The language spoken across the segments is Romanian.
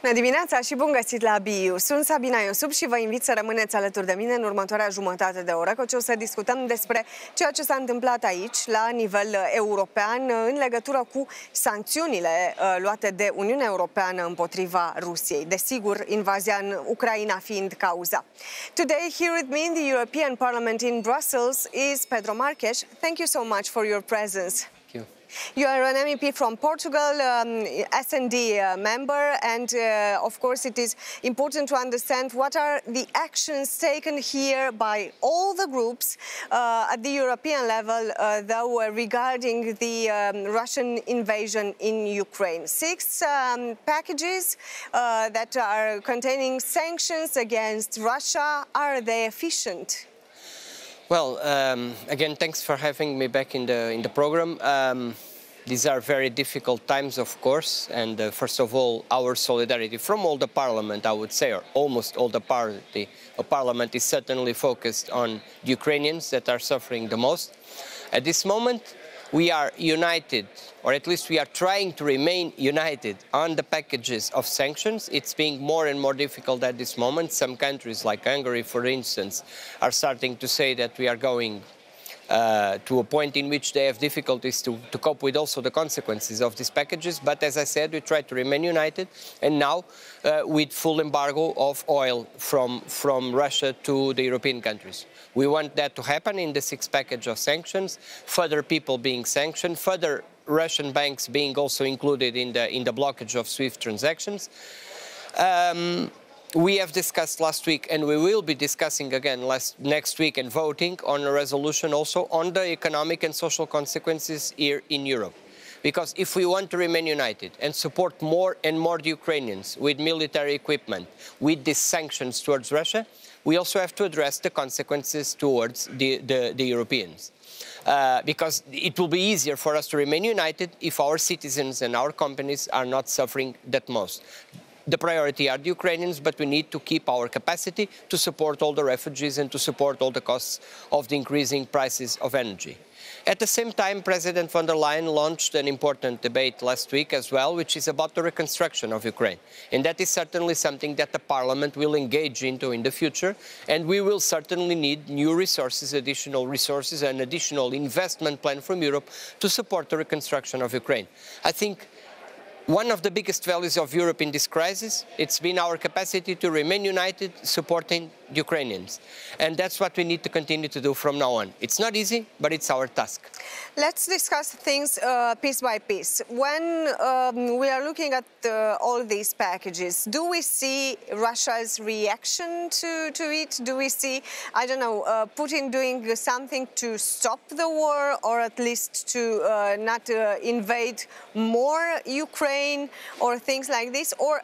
Bună dimineața și bun găsit la BIU. Sunt Sabina Iosub și vă invit să rămâneți alături de mine în următoarea jumătate de oră, căci o să discutăm despre ceea ce s-a întâmplat aici, la nivel european, în legătură cu sancțiunile uh, luate de Uniunea Europeană împotriva Rusiei. Desigur, invazia în Ucraina fiind cauza. Today, here with me in the European Parliament in Brussels is Pedro Marques. Thank you so much for your presence. You are an MEP from Portugal, um, SND uh, member, and uh, of course it is important to understand what are the actions taken here by all the groups uh, at the European level, uh, though, uh, regarding the um, Russian invasion in Ukraine. Six um, packages uh, that are containing sanctions against Russia. Are they efficient? Well, um, again, thanks for having me back in the in the program. Um, these are very difficult times, of course, and uh, first of all, our solidarity from all the parliament, I would say, or almost all the party of parliament is certainly focused on the Ukrainians that are suffering the most. At this moment, we are united, or at least we are trying to remain united on the packages of sanctions. It's being more and more difficult at this moment. Some countries, like Hungary, for instance, are starting to say that we are going uh, to a point in which they have difficulties to, to, cope with also the consequences of these packages. But as I said, we try to remain united. And now, uh, with full embargo of oil from, from Russia to the European countries. We want that to happen in the sixth package of sanctions, further people being sanctioned, further Russian banks being also included in the, in the blockage of SWIFT transactions. Um, we have discussed last week and we will be discussing again last, next week and voting on a resolution also on the economic and social consequences here in Europe. Because if we want to remain united and support more and more the Ukrainians with military equipment, with these sanctions towards Russia, we also have to address the consequences towards the, the, the Europeans. Uh, because it will be easier for us to remain united if our citizens and our companies are not suffering that most the priority are the Ukrainians, but we need to keep our capacity to support all the refugees and to support all the costs of the increasing prices of energy. At the same time, President von der Leyen launched an important debate last week as well, which is about the reconstruction of Ukraine. And that is certainly something that the Parliament will engage into in the future. And we will certainly need new resources, additional resources, and additional investment plan from Europe to support the reconstruction of Ukraine. I think one of the biggest values of Europe in this crisis, it's been our capacity to remain united, supporting Ukrainians. And that's what we need to continue to do from now on. It's not easy, but it's our task. Let's discuss things uh, piece by piece. When um, we are looking at uh, all these packages, do we see Russia's reaction to, to it? Do we see, I don't know, uh, Putin doing something to stop the war or at least to uh, not uh, invade more Ukraine or things like this? Or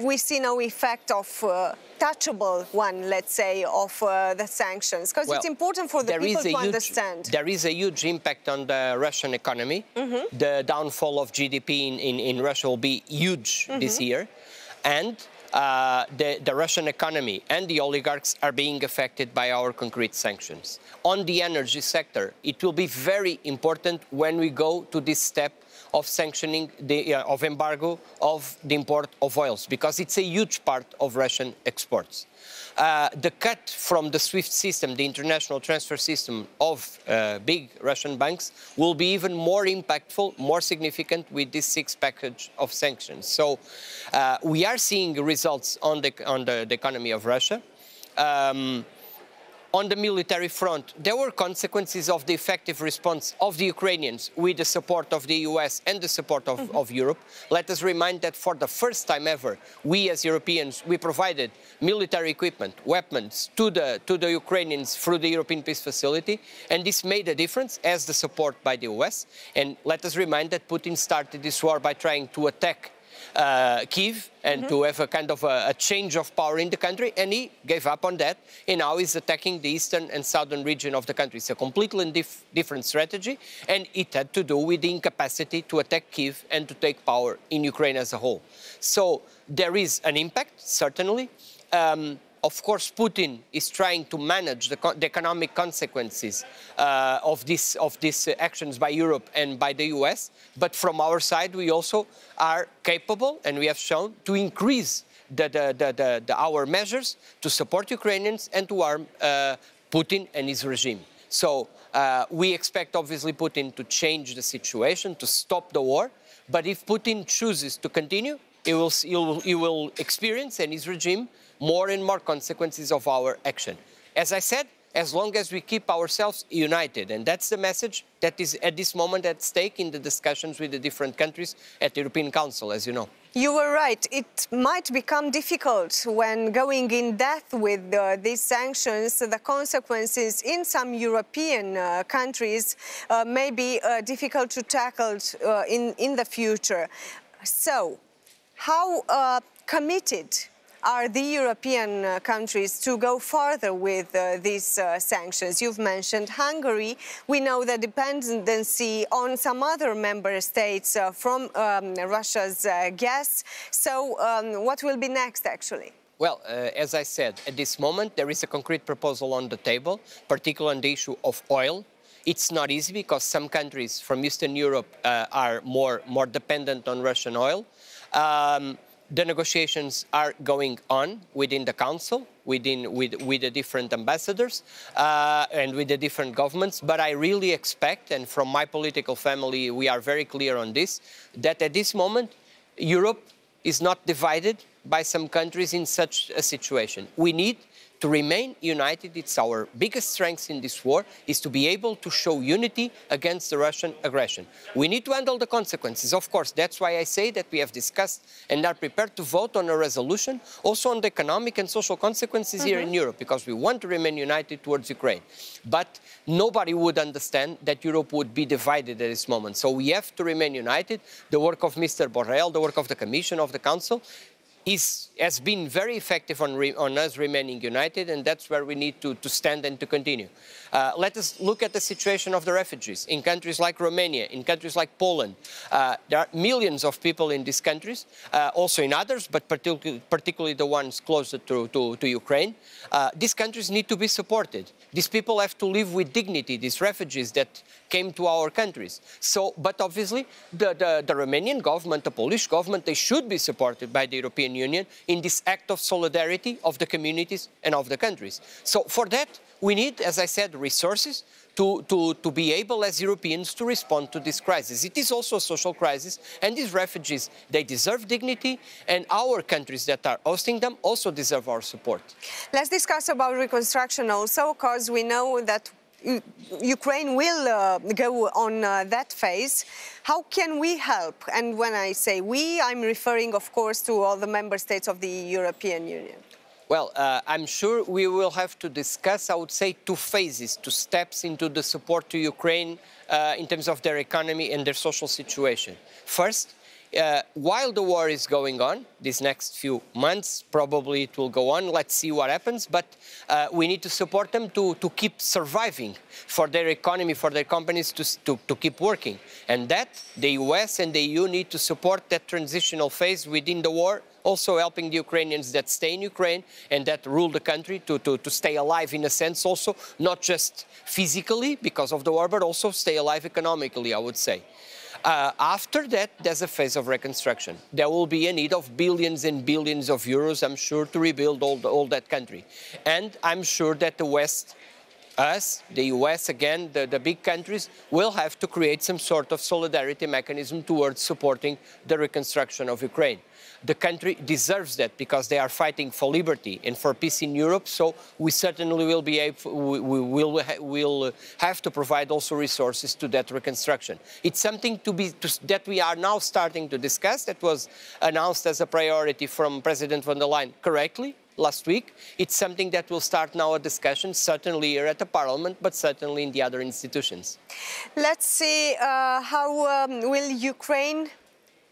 we see no effect of uh, touchable one, let's say, of uh, the sanctions? Because well, it's important for the people to huge, understand. There is a huge impact on the Russian economy. Mm -hmm. The downfall of GDP in, in, in Russia will be huge mm -hmm. this year. And uh, the, the, Russian economy and the oligarchs are being affected by our concrete sanctions. On the energy sector, it will be very important when we go to this step of sanctioning the uh, of embargo of the import of oils because it's a huge part of Russian exports. Uh, the cut from the SWIFT system, the international transfer system of uh, big Russian banks, will be even more impactful, more significant with this six package of sanctions. So uh, we are seeing results on the, on the, the economy of Russia. Um, on the military front, there were consequences of the effective response of the Ukrainians with the support of the US and the support of, mm -hmm. of, Europe. Let us remind that for the first time ever, we as Europeans, we provided military equipment, weapons to the, to the Ukrainians through the European Peace Facility. And this made a difference as the support by the US. And let us remind that Putin started this war by trying to attack uh, Kiev and mm -hmm. to have a kind of a, a, change of power in the country, and he gave up on that, and now he's attacking the eastern and southern region of the country. It's a completely dif different strategy, and it had to do with the incapacity to attack Kiev and to take power in Ukraine as a whole. So there is an impact, certainly. Um, Of course, Putin is trying to manage the, the economic consequences uh, of, this, of these actions by Europe and by the US. But from our side, we also are capable, and we have shown, to increase the, the, our measures to support Ukrainians and to arm uh, Putin and his regime. So uh, we expect, obviously, Putin to change the situation, to stop the war. But if Putin chooses to continue, he will, he will, he will experience and his regime more and more consequences of our action. As I said, as long as we keep ourselves united. And that's the message that is at this moment at stake in the discussions with the different countries at the European Council, as you know. You were right. It might become difficult when going in depth with uh, these sanctions. The consequences in some European uh, countries uh, may be uh, difficult to tackle uh, in, in the future. So, how uh, committed are the European uh, countries to go further with uh, these uh, sanctions? You've mentioned Hungary. We know the dependency on some other member states uh, from um, Russia's uh, gas. So um, what will be next, actually? Well, uh, as I said, at this moment, there is a concrete proposal on the table, particularly on the issue of oil. It's not easy because some countries from Eastern Europe are more, more dependent on Russian oil. Um, the negotiations are going on within the council, within with, with the different ambassadors uh, and with the different governments. But I really expect, and from my political family, we are very clear on this, that at this moment, Europe is not divided by some countries in such a situation. We need to remain united. It's our biggest strength in this war, is to be able to show unity against the Russian aggression. We need to handle the consequences, of course. That's why I say that we have discussed and are prepared to vote on a resolution, also on the economic and social consequences mm -hmm. here in mm-hmm. Europe, because we want to remain united towards Ukraine. But nobody would understand that Europe would be divided at this moment. So we have to remain united. The work of Mr. Borrell, the work of the Commission, of the Council, is, has been very effective on, re, on, us remaining united, and that's where we need to, to stand and to continue. Uh, let us look at the situation of the refugees in countries like Romania, in countries like Poland. Uh, there are millions of people in these countries, uh, also in others, but particularly, particularly the ones closer to, to, to Ukraine. Uh, these countries need to be supported. These people have to live with dignity, these refugees that came to our countries. So, but obviously, the, the, the Romanian government, the Polish government, they should be supported by the European Union in this act of solidarity of the communities and of the countries. So for that, we need, as I said, resources to, to, to be able as Europeans to respond to this crisis. It is also a social crisis, and these refugees, they deserve dignity, and our countries that are hosting them also deserve our support. Let's discuss about reconstruction also, because we know that Ukraine will uh, go on uh, that phase. How can we help? And when I say we, I'm referring, of course, to all the member states of the European Union. Well, uh, I'm sure we will have to discuss, I would say, two phases, two steps into the support to Ukraine uh, in terms of their economy and their social situation. First, uh, while the war is going on, these next few months, probably it will go on, let's see what happens, but uh, we need to support them to, to keep surviving for their economy, for their companies to, to, to keep working. And that, the US and the EU need to support that transitional phase within the war also helping the Ukrainians that stay in Ukraine and that rule the country to, to, to stay alive in a sense also, not just physically because of the war, but also stay alive economically, I would say. Uh, after that, there's a phase of reconstruction. There will be a need of billions and billions of euros, I'm sure, to rebuild all, the, all that country. And I'm sure that the West, us, the US, again, the, the big countries, will have to create some sort of solidarity mechanism towards supporting the reconstruction of Ukraine the country deserves that because they are fighting for liberty and for peace in Europe. So we certainly will be able, we, will will have to provide also resources to that reconstruction. It's something to be to, that we are now starting to discuss. That was announced as a priority from President von der Leyen correctly last week. It's something that will start now a discussion, certainly here at the Parliament, but certainly in the other institutions. Let's see uh, how um, will Ukraine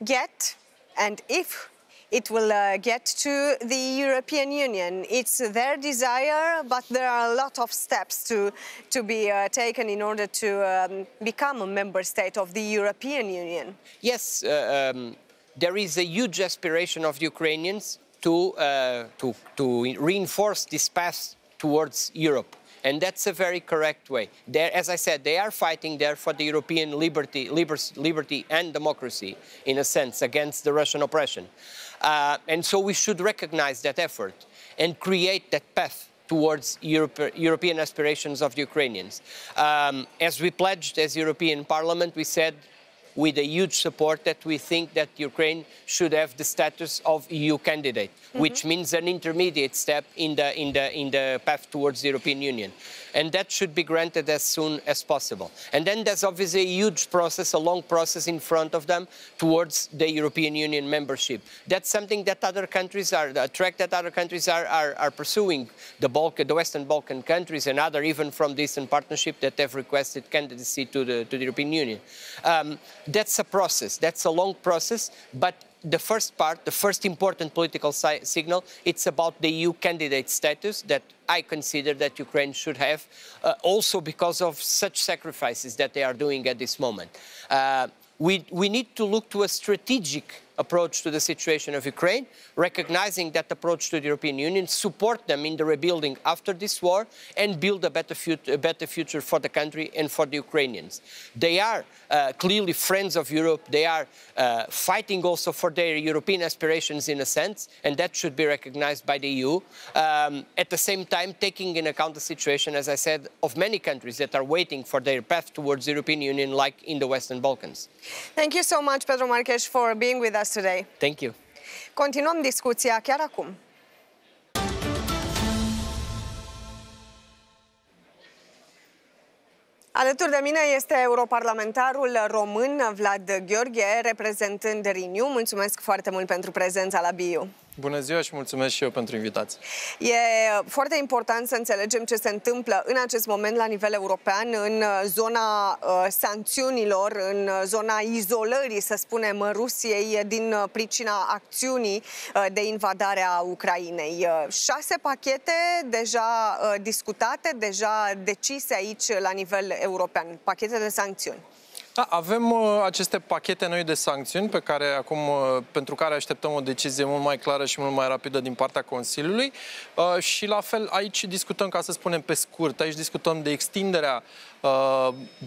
get and if it will uh, get to the European Union. It's their desire, but there are a lot of steps to, to be uh, taken in order to um, become a member state of the European Union. Yes, uh, um, there is a huge aspiration of the Ukrainians to, uh, to, to reinforce this path towards Europe. And that's a very correct way. They're, as I said, they are fighting there for the European liberty, liber, liberty and democracy, in a sense, against the Russian oppression. Uh, and so we should recognize that effort and create that path towards Europe, European aspirations of the Ukrainians. Um, as we pledged as European Parliament, we said with a huge support that we think that Ukraine should have the status of EU candidate, mm -hmm. which means an intermediate step in the, in, the, in the path towards the European Union. And that should be granted as soon as possible. And then there's obviously a huge process, a long process in front of them towards the European Union membership. That's something that other countries are, the track that other countries are, are, are pursuing. The, Balkan, the Western Balkan countries and other, even from the Eastern Partnership, that have requested candidacy to the, to the European Union. Um, that's a process. That's a long process, but the first part, the first important political si signal, it's about the EU candidate status that I consider that Ukraine should have, uh, also because of such sacrifices that they are doing at this moment. Uh, we, we need to look to a strategic approach to the situation of Ukraine, recognizing that approach to the European Union, support them in the rebuilding after this war, and build a better, fut a better future for the country and for the Ukrainians. They are uh, clearly friends of Europe. They are uh, fighting also for their European aspirations in a sense, and that should be recognized by the EU. Um, at the same time, taking in account the situation, as I said, of many countries that are waiting for their path towards the European Union, like in the Western Balkans. Thank you so much, Pedro Marques, for being with us us today. Thank you. Continuăm discuția chiar acum. Alături de mine este europarlamentarul român Vlad Gheorghe, reprezentând Renew. Mulțumesc foarte mult pentru prezența la BIU. Bună ziua și mulțumesc și eu pentru invitație. E foarte important să înțelegem ce se întâmplă în acest moment la nivel european, în zona uh, sancțiunilor, în zona izolării, să spunem, Rusiei din pricina acțiunii uh, de invadare a Ucrainei. Uh, șase pachete deja uh, discutate, deja decise aici la nivel european, pachete de sancțiuni. Da, avem uh, aceste pachete noi de sancțiuni pe care acum, uh, pentru care așteptăm o decizie mult mai clară și mult mai rapidă din partea Consiliului. Uh, și la fel aici discutăm, ca să spunem pe scurt, aici discutăm de extinderea uh,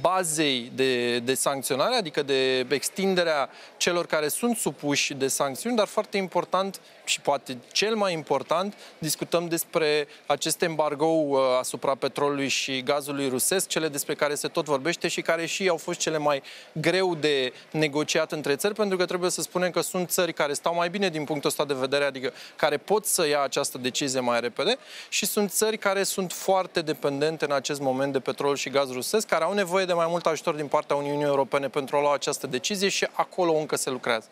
bazei de, de sancționare, adică de extinderea celor care sunt supuși de sancțiuni, dar foarte important și poate cel mai important, discutăm despre acest embargo uh, asupra petrolului și gazului rusesc, cele despre care se tot vorbește și care și au fost cele mai greu de negociat între țări, pentru că trebuie să spunem că sunt țări care stau mai bine din punctul ăsta de vedere, adică care pot să ia această decizie mai repede și sunt țări care sunt foarte dependente în acest moment de petrol și gaz rusesc, care au nevoie de mai mult ajutor din partea Uniunii Europene pentru a lua această decizie și acolo încă se lucrează.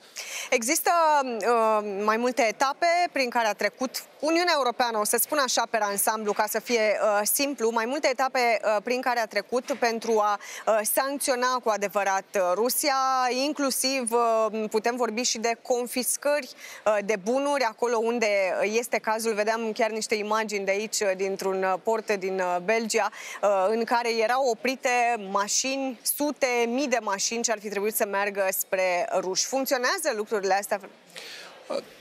Există uh, mai multe etape etape prin care a trecut Uniunea Europeană, o să spun așa pe ansamblu ca să fie uh, simplu, mai multe etape uh, prin care a trecut pentru a uh, sancționa cu adevărat uh, Rusia, inclusiv uh, putem vorbi și de confiscări uh, de bunuri acolo unde este cazul. Vedeam chiar niște imagini de aici, uh, dintr-un uh, port din uh, Belgia, uh, în care erau oprite mașini, sute, mii de mașini ce ar fi trebuit să meargă spre ruși. Funcționează lucrurile astea?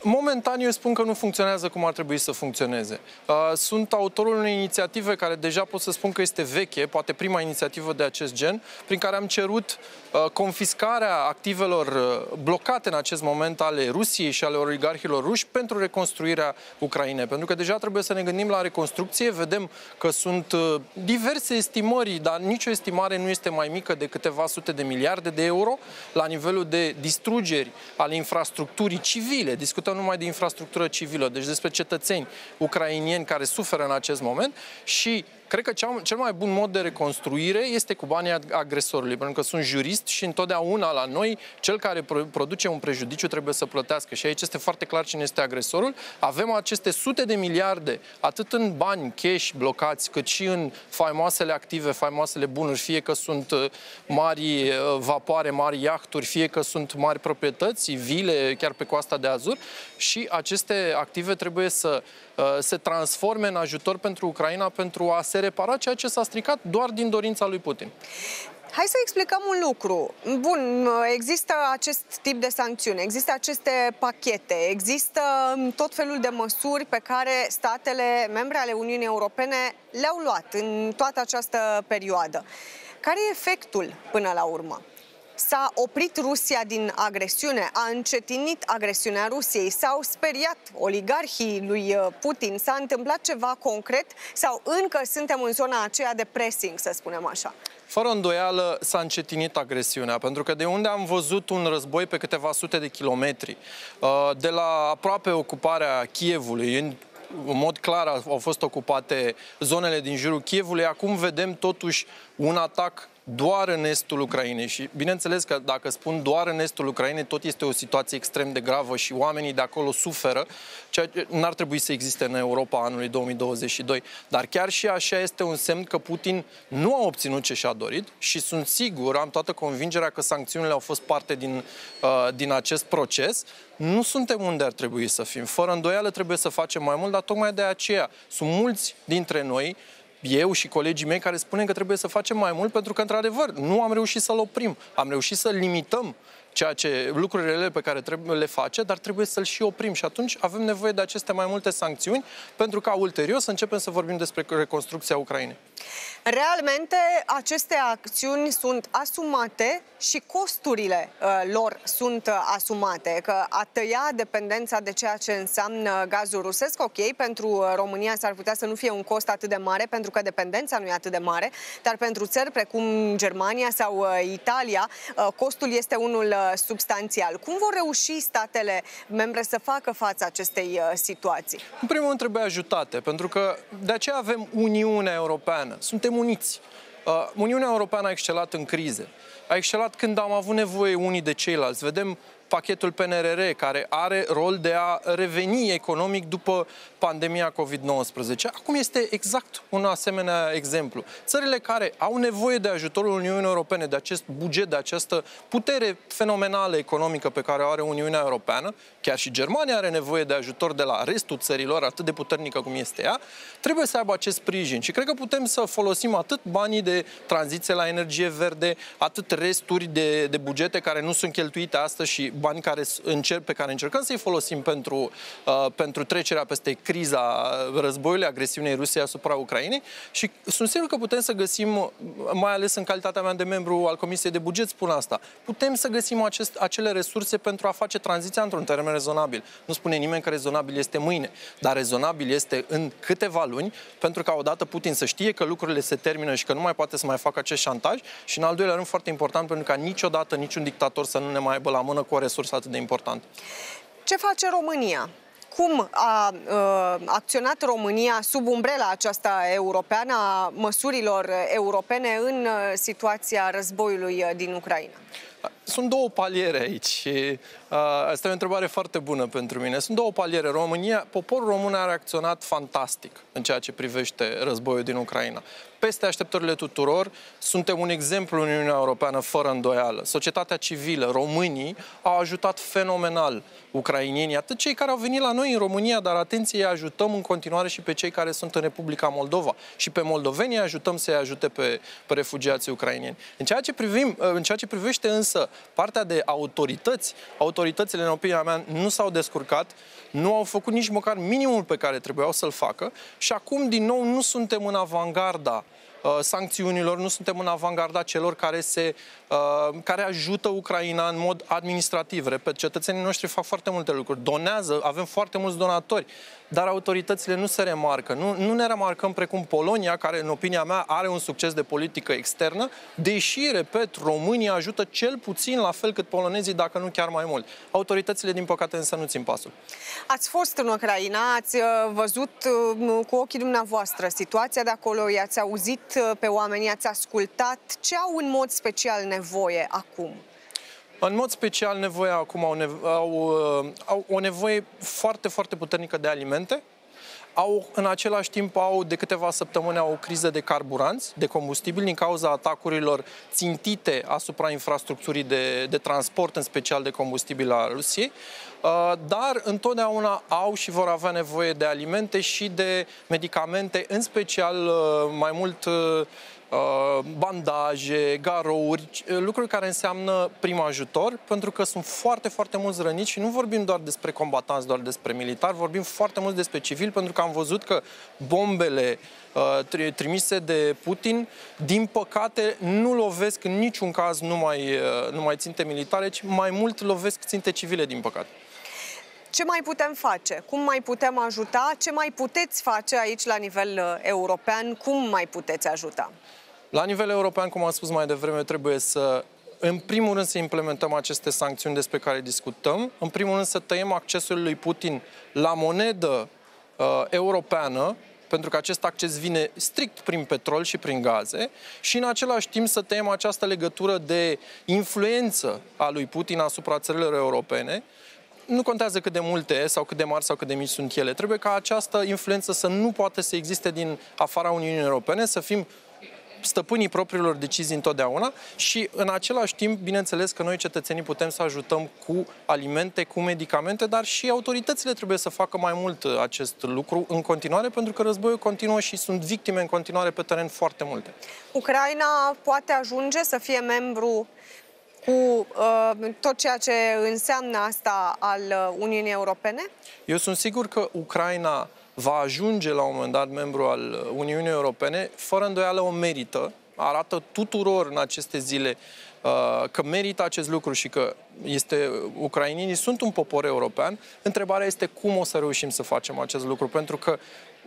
Momentan eu spun că nu funcționează cum ar trebui să funcționeze. Uh, sunt autorul unei inițiative care deja pot să spun că este veche, poate prima inițiativă de acest gen, prin care am cerut uh, confiscarea activelor uh, blocate în acest moment ale Rusiei și ale oligarhilor ruși pentru reconstruirea Ucrainei. Pentru că deja trebuie să ne gândim la reconstrucție, vedem că sunt diverse estimări, dar nicio estimare nu este mai mică de câteva sute de miliarde de euro la nivelul de distrugeri ale infrastructurii civile discutăm numai de infrastructură civilă, deci despre cetățeni ucrainieni care suferă în acest moment și cred că cel mai bun mod de reconstruire este cu banii agresorului, pentru că sunt jurist și întotdeauna la noi cel care produce un prejudiciu trebuie să plătească. Și aici este foarte clar cine este agresorul. Avem aceste sute de miliarde, atât în bani, cash blocați, cât și în faimoasele active, faimoasele bunuri, fie că sunt uh, mari uh, vapoare, mari iahturi, fie că sunt mari proprietăți, vile, chiar pe coasta de Azur. Și aceste active trebuie să uh, se transforme în ajutor pentru Ucraina pentru a se repara ceea ce s-a stricat doar din dorința lui Putin. Hai să explicăm un lucru. Bun, există acest tip de sancțiuni, există aceste pachete, există tot felul de măsuri pe care statele membre ale Uniunii Europene le-au luat în toată această perioadă. Care e efectul până la urmă? S-a oprit Rusia din agresiune, a încetinit agresiunea Rusiei, s-au speriat oligarhii lui uh, Putin, s-a întâmplat ceva concret sau încă suntem în zona aceea de pressing, să spunem așa? Fără îndoială s-a încetinit agresiunea, pentru că de unde am văzut un război pe câteva sute de kilometri, uh, de la aproape ocuparea Kievului, în în mod clar au fost ocupate zonele din jurul Kievului, acum vedem totuși un atac doar în estul Ucrainei și bineînțeles că dacă spun doar în estul Ucrainei, tot este o situație extrem de gravă și oamenii de acolo suferă, ceea ce n-ar trebui să existe în Europa anului 2022. Dar chiar și așa este un semn că Putin nu a obținut ce și-a dorit și sunt sigur, am toată convingerea că sancțiunile au fost parte din, uh, din acest proces. Nu suntem unde ar trebui să fim. Fără îndoială trebuie să facem mai mult, dar tocmai de aceea sunt mulți dintre noi eu și colegii mei care spunem că trebuie să facem mai mult pentru că, într-adevăr, nu am reușit să-l oprim. Am reușit să limităm ceea ce lucrurile pe care trebuie le face, dar trebuie să-l și oprim și atunci avem nevoie de aceste mai multe sancțiuni pentru ca ulterior să începem să vorbim despre reconstrucția Ucrainei. Realmente, aceste acțiuni sunt asumate și costurile uh, lor sunt uh, asumate. Că a tăia dependența de ceea ce înseamnă gazul rusesc, ok, pentru uh, România s-ar putea să nu fie un cost atât de mare, pentru că dependența nu e atât de mare, dar pentru țări precum Germania sau uh, Italia, uh, costul este unul uh, substanțial. Cum vor reuși statele membre să facă față acestei uh, situații? În primul rând trebuie ajutate, pentru că de aceea avem Uniunea Europeană. Suntem uniți. Uh, Uniunea Europeană a excelat în crize. A excelat când am avut nevoie unii de ceilalți. Vedem pachetul PNRR, care are rol de a reveni economic după pandemia COVID-19. Acum este exact un asemenea exemplu. Țările care au nevoie de ajutorul Uniunii Europene, de acest buget, de această putere fenomenală economică pe care o are Uniunea Europeană, chiar și Germania are nevoie de ajutor de la restul țărilor, atât de puternică cum este ea, trebuie să aibă acest sprijin. Și cred că putem să folosim atât banii de tranziție la energie verde, atât resturi de, de bugete care nu sunt cheltuite astăzi și bani care încer- pe care încercăm să-i folosim pentru, uh, pentru trecerea peste criza războiului, agresiunii Rusiei asupra Ucrainei și sunt sigur că putem să găsim, mai ales în calitatea mea de membru al Comisiei de Buget, spun asta, putem să găsim acest, acele resurse pentru a face tranziția într-un termen rezonabil. Nu spune nimeni că rezonabil este mâine, dar rezonabil este în câteva luni, pentru ca odată Putin să știe că lucrurile se termină și că nu mai poate să mai facă acest șantaj și în al doilea rând foarte important pentru ca niciodată niciun dictator să nu ne mai aibă la mână cu o resursă atât de importantă. Ce face România? Cum a uh, acționat România sub umbrela aceasta europeană a măsurilor europene în uh, situația războiului uh, din Ucraina? Sunt două paliere aici și uh, asta e o întrebare foarte bună pentru mine. Sunt două paliere. România, poporul român a reacționat fantastic în ceea ce privește războiul din Ucraina. Peste așteptările tuturor, suntem un exemplu în Uniunea Europeană fără îndoială. Societatea civilă, românii, au ajutat fenomenal ucrainienii, atât cei care au venit la noi în România, dar atenție, îi ajutăm în continuare și pe cei care sunt în Republica Moldova. Și pe moldovenii ajutăm să-i ajute pe, pe refugiații ucrainieni. În ceea ce, privim, în ceea ce privește însă partea de autorități, autoritățile, în opinia mea, nu s-au descurcat, nu au făcut nici măcar minimul pe care trebuiau să-l facă și acum, din nou, nu suntem în avangarda uh, sancțiunilor, nu suntem în avangarda celor care, se, uh, care ajută Ucraina în mod administrativ. Repet, cetățenii noștri fac foarte multe lucruri, donează, avem foarte mulți donatori dar autoritățile nu se remarcă. Nu, nu ne remarcăm precum Polonia, care, în opinia mea, are un succes de politică externă, deși, repet, România ajută cel puțin la fel cât polonezii, dacă nu chiar mai mult. Autoritățile, din păcate, însă nu țin pasul. Ați fost în Ucraina, ați uh, văzut uh, cu ochii dumneavoastră situația de acolo, i-ați auzit uh, pe oameni, i-ați ascultat. Ce au în mod special nevoie acum? În mod special, nevoia acum au, nevo- au, uh, au o nevoie foarte, foarte puternică de alimente. Au, în același timp, au de câteva săptămâni au o criză de carburanți, de combustibil, din cauza atacurilor țintite asupra infrastructurii de, de transport, în special de combustibil a Rusiei. Uh, dar întotdeauna au și vor avea nevoie de alimente și de medicamente, în special uh, mai mult uh, bandaje, garouri, lucruri care înseamnă prim ajutor, pentru că sunt foarte, foarte mulți răniți și nu vorbim doar despre combatanți, doar despre militari, vorbim foarte mult despre civili, pentru că am văzut că bombele uh, trimise de Putin, din păcate, nu lovesc în niciun caz numai, uh, numai ținte militare, ci mai mult lovesc ținte civile, din păcate. Ce mai putem face? Cum mai putem ajuta? Ce mai puteți face aici la nivel uh, european? Cum mai puteți ajuta? La nivel european, cum am spus mai devreme, trebuie să în primul rând să implementăm aceste sancțiuni despre care discutăm, în primul rând să tăiem accesul lui Putin la monedă uh, europeană, pentru că acest acces vine strict prin petrol și prin gaze și în același timp să tăiem această legătură de influență a lui Putin asupra țărilor europene, nu contează cât de multe sau cât de mari sau cât de mici sunt ele. Trebuie ca această influență să nu poate să existe din afara Uniunii Europene, să fim stăpânii propriilor decizii întotdeauna și în același timp, bineînțeles că noi cetățenii putem să ajutăm cu alimente, cu medicamente, dar și autoritățile trebuie să facă mai mult acest lucru în continuare, pentru că războiul continuă și sunt victime în continuare pe teren foarte multe. Ucraina poate ajunge să fie membru cu uh, tot ceea ce înseamnă asta al uh, Uniunii Europene? Eu sunt sigur că Ucraina va ajunge la un moment dat membru al Uniunii Europene, fără îndoială o merită, arată tuturor în aceste zile uh, că merită acest lucru și că este, ucrainienii sunt un popor european. Întrebarea este cum o să reușim să facem acest lucru, pentru că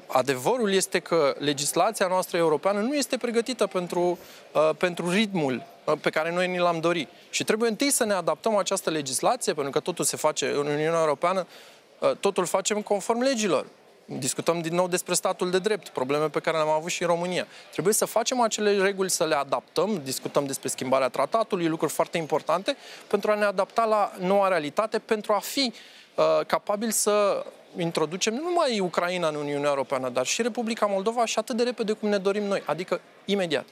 adevărul este că legislația noastră europeană nu este pregătită pentru, uh, pentru ritmul uh, pe care noi ni l-am dorit. Și trebuie întâi să ne adaptăm această legislație, pentru că totul se face în Uniunea Europeană, uh, totul facem conform legilor. Discutăm din nou despre statul de drept, probleme pe care le-am avut și în România. Trebuie să facem acele reguli, să le adaptăm, discutăm despre schimbarea tratatului, lucruri foarte importante, pentru a ne adapta la noua realitate, pentru a fi uh, capabil să introducem nu numai Ucraina în Uniunea Europeană, dar și Republica Moldova și atât de repede cum ne dorim noi, adică imediat.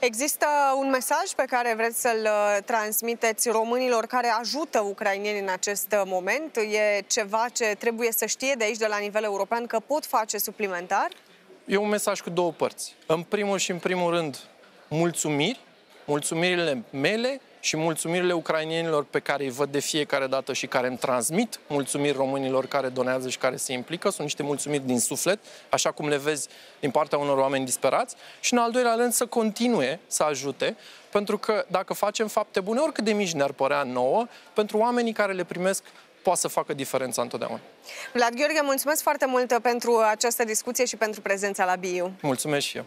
Există un mesaj pe care vreți să-l uh, transmiteți românilor care ajută ucrainieni în acest uh, moment? E ceva ce trebuie să știe de aici, de la nivel european, că pot face suplimentar? E un mesaj cu două părți. În primul și în primul rând, mulțumiri, mulțumirile mele și mulțumirile ucrainienilor pe care îi văd de fiecare dată și care îmi transmit mulțumiri românilor care donează și care se implică. Sunt niște mulțumiri din suflet, așa cum le vezi din partea unor oameni disperați. Și în al doilea rând să continue să ajute, pentru că dacă facem fapte bune, oricât de mici ne-ar părea nouă, pentru oamenii care le primesc poate să facă diferența întotdeauna. Vlad Gheorghe, mulțumesc foarte mult pentru această discuție și pentru prezența la BIU. Mulțumesc și eu.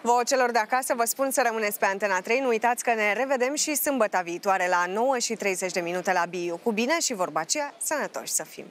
Vă, celor de acasă, vă spun să rămâneți pe Antena 3. Nu uitați că ne revedem și sâmbătă viitoare la 9 și 30 de minute la BIU. Cu bine și vorba aceea, sănătoși să fim!